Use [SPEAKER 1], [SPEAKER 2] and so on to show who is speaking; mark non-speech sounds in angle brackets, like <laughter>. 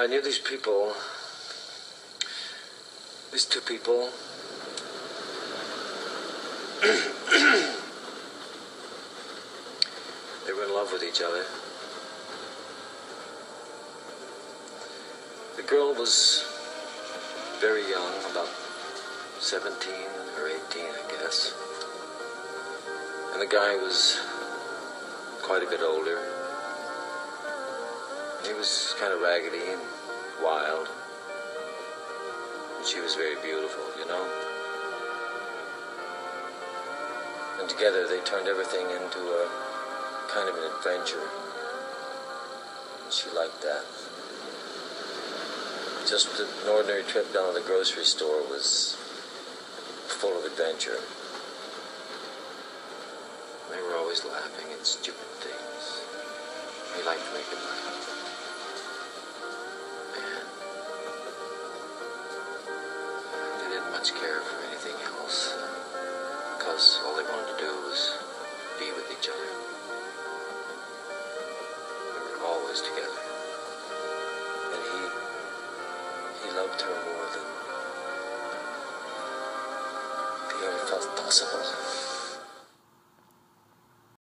[SPEAKER 1] I knew these people. These two people. <clears throat> they were in love with each other. The girl was very young, about 17 or 18, I guess. And the guy was quite a bit older. He was kind of raggedy and wild. And she was very beautiful, you know? And together they turned everything into a kind of an adventure. And she liked that. Just an ordinary trip down to the grocery store was full of adventure. They were always laughing at stupid things. He liked to much care for anything else because all they wanted to do was be with each other. They were always together. And he he loved her more than he ever felt possible.